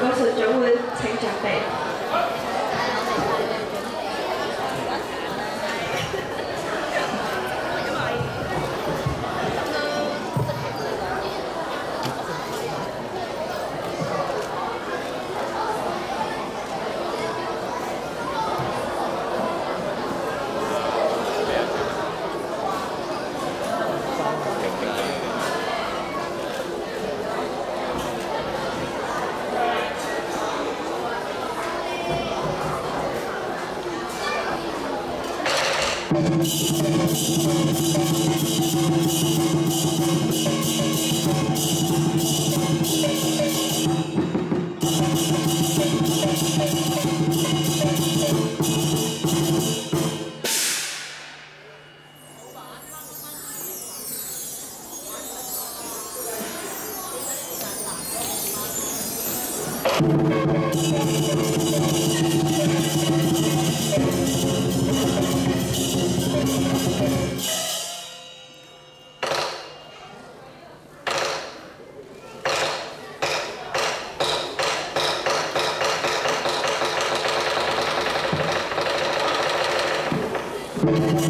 歌手蒋文请准备。Thank Thank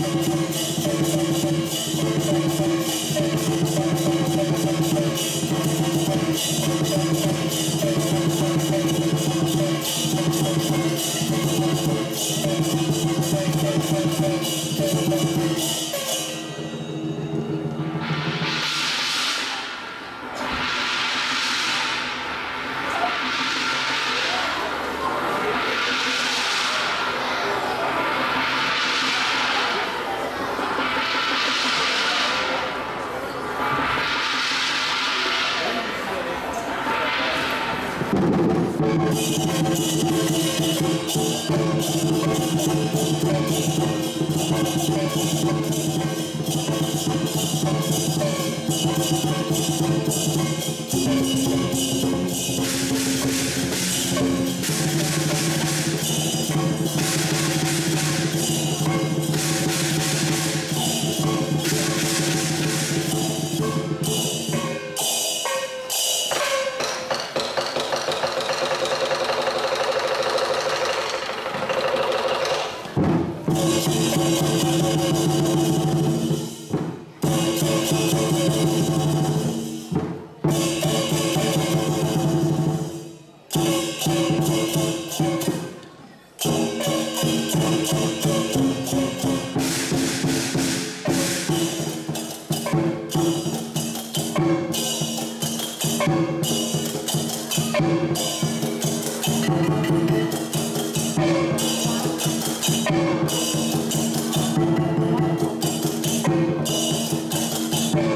you. Thank you.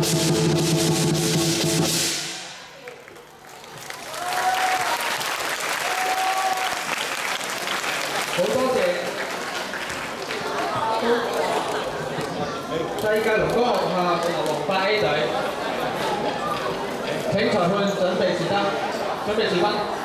好多謝世界龍崗學校牛龍八 A 隊，請裁判準備時間，準備時分。